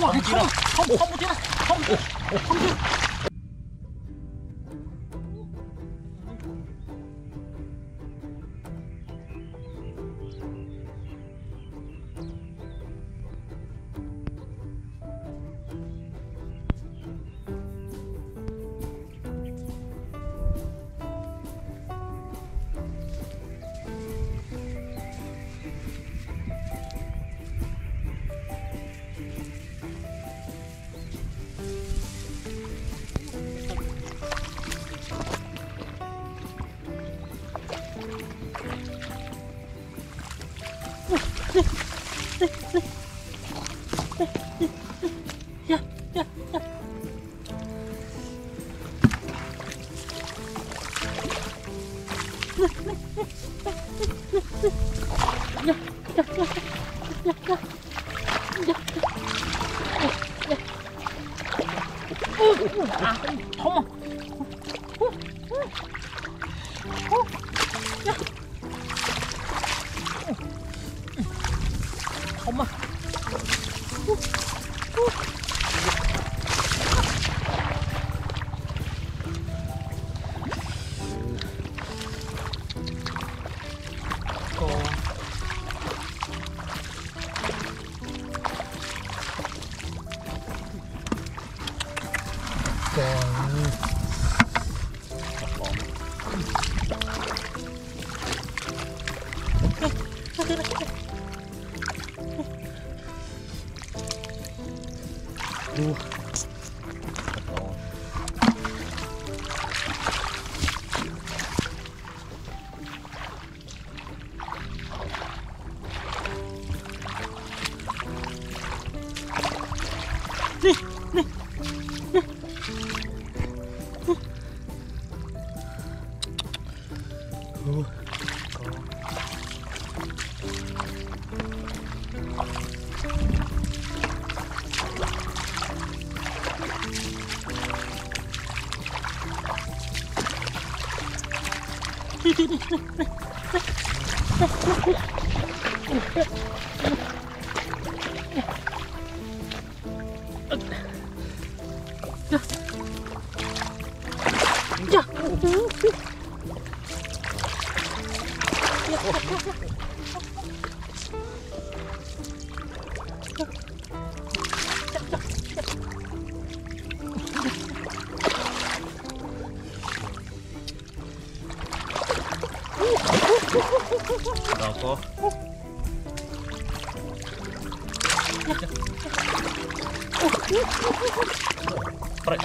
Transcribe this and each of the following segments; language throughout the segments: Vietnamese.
哇靠！跑不起来，跑不，跑不来。啊，痛。走走走走走走走走走走こう。ほら。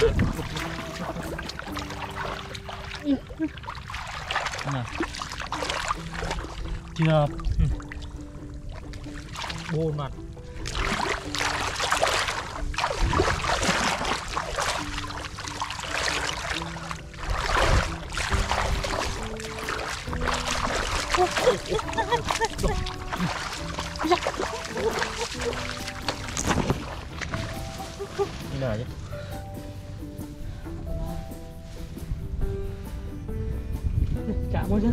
Yeah. chưa ừ. bôn mặt. Đi nào chứ chạm quá chứ.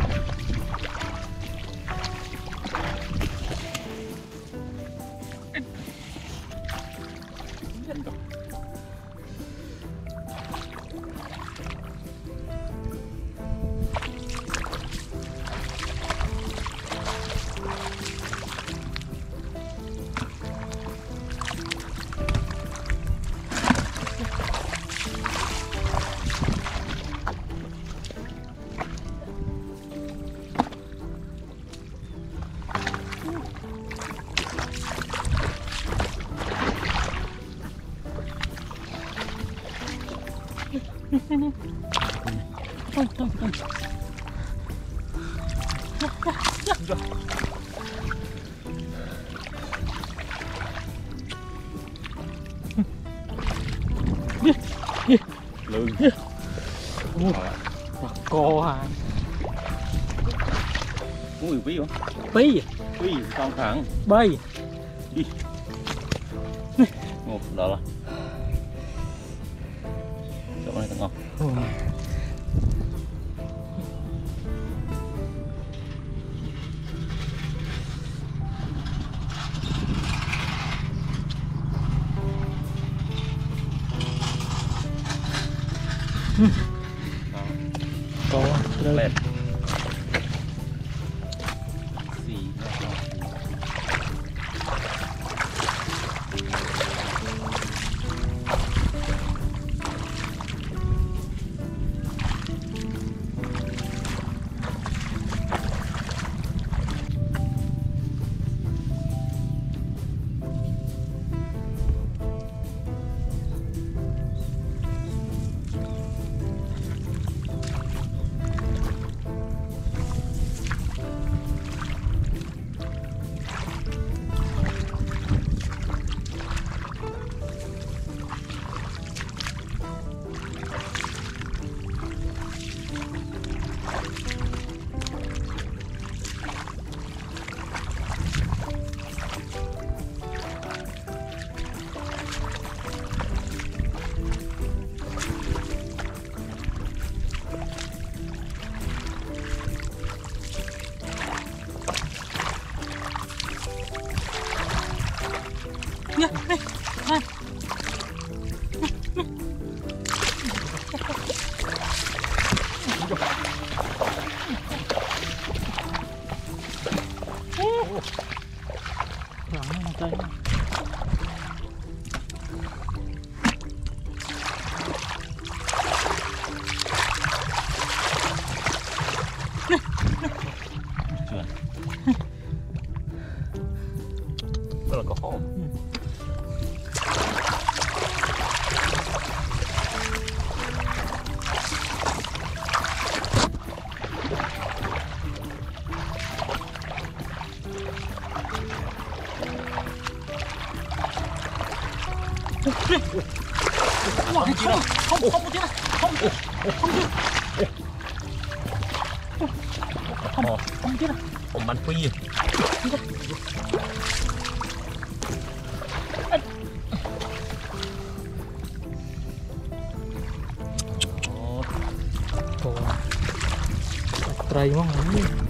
Ôi, ôi, ôi. lươn mặt co à muốn nhiều bí không bí bí con thẳng bí một đó là この間な、うん你看。 와, 괜찮 아. 컴, 컴, 어디 야? 컴, 컴, 컴, 컴, 어디 야? 엄만 뿌 이. 이 거. 어, 또. 드라이버 아니 야?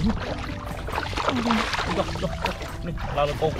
行，走走走，那拉了钩。